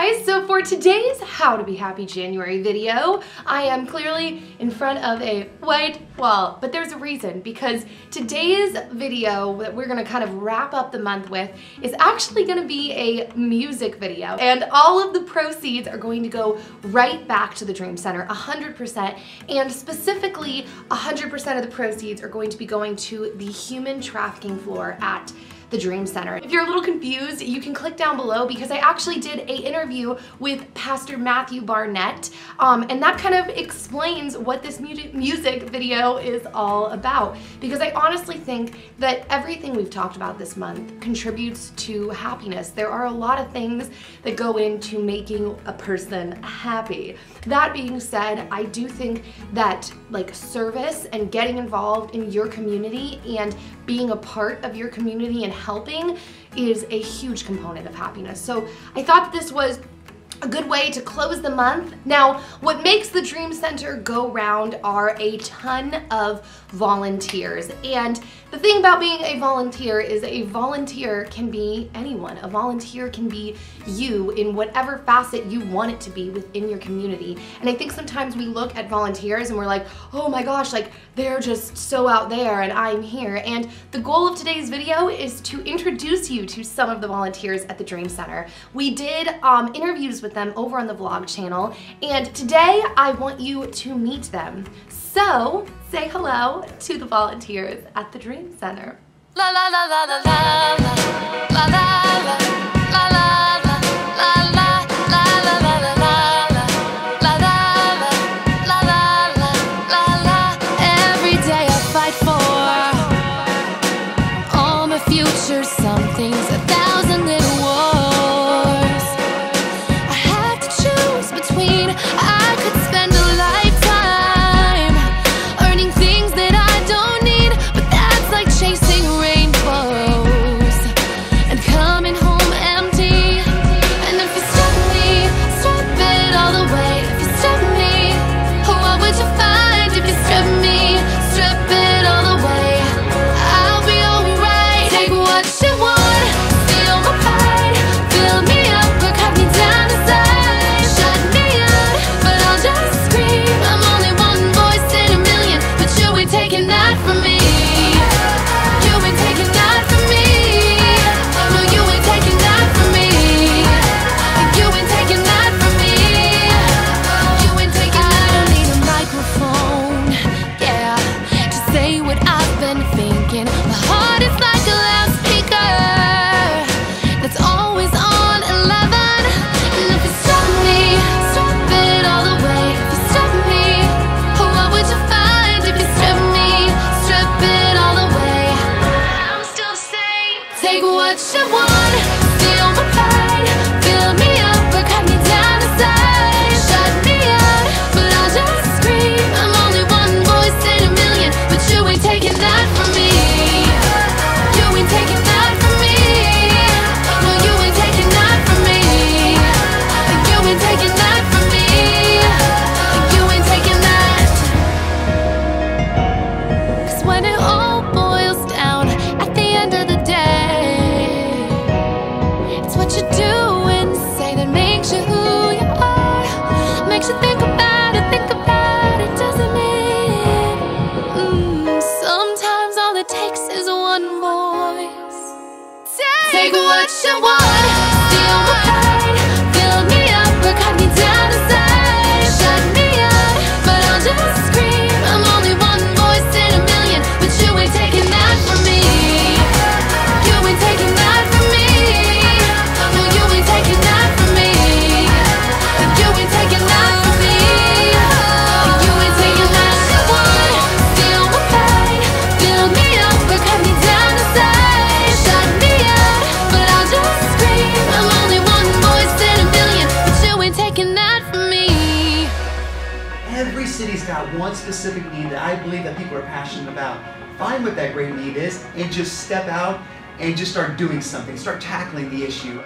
guys, so for today's How to Be Happy January video, I am clearly in front of a white wall, but there's a reason because today's video that we're gonna kind of wrap up the month with is actually gonna be a music video and all of the proceeds are going to go right back to the Dream Center, 100%, and specifically 100% of the proceeds are going to be going to the human trafficking floor at the Dream Center. If you're a little confused, you can click down below because I actually did a interview with Pastor Matthew Barnett, um, and that kind of explains what this music video is all about. Because I honestly think that everything we've talked about this month contributes to happiness. There are a lot of things that go into making a person happy. That being said, I do think that like service and getting involved in your community and being a part of your community and helping is a huge component of happiness. So I thought this was a good way to close the month. Now, what makes the Dream Center go round are a ton of volunteers. And the thing about being a volunteer is a volunteer can be anyone. A volunteer can be you in whatever facet you want it to be within your community. And I think sometimes we look at volunteers and we're like, oh my gosh, like they're just so out there and I'm here. And the goal of today's video is to introduce you to some of the volunteers at the Dream Center. We did um, interviews with them over on the vlog channel and today I want you to meet them. So say hello to the volunteers at the Dream Center. La la la la la la la la la la take what you want. 漩涡 one specific need that I believe that people are passionate about. Find what that great need is and just step out and just start doing something. Start tackling the issue.